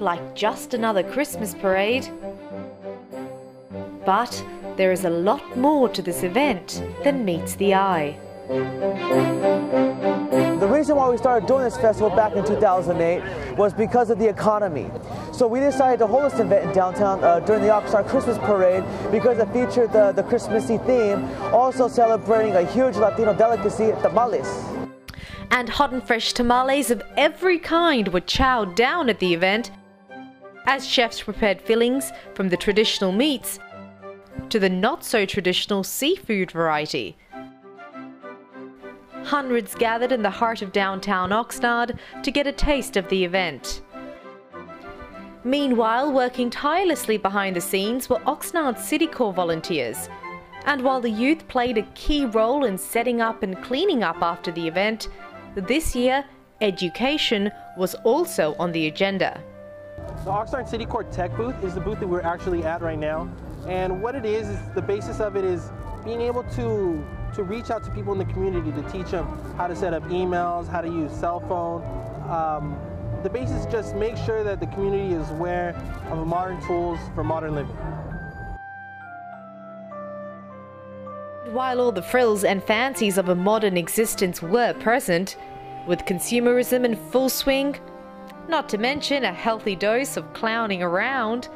like just another Christmas parade. But there is a lot more to this event than meets the eye. The reason why we started doing this festival back in 2008 was because of the economy. So we decided to hold this event in downtown uh, during the Oxnard Christmas Parade because it featured the, the Christmassy theme, also celebrating a huge Latino delicacy, tamales. And hot and fresh tamales of every kind were chowed down at the event as chefs prepared fillings from the traditional meats to the not so traditional seafood variety. Hundreds gathered in the heart of downtown Oxnard to get a taste of the event. Meanwhile, working tirelessly behind the scenes were Oxnard City Corps volunteers. And while the youth played a key role in setting up and cleaning up after the event, this year, education was also on the agenda. The Oxnard City Corps Tech booth is the booth that we're actually at right now. And what it is, is the basis of it is being able to, to reach out to people in the community to teach them how to set up emails, how to use cell phone. Um, the basis just make sure that the community is aware of modern tools for modern living. While all the frills and fancies of a modern existence were present, with consumerism in full swing, not to mention a healthy dose of clowning around,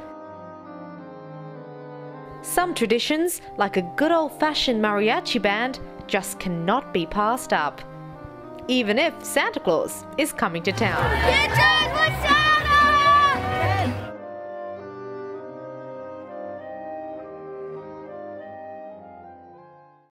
some traditions, like a good old fashioned mariachi band, just cannot be passed up. Even if Santa Claus is coming to town.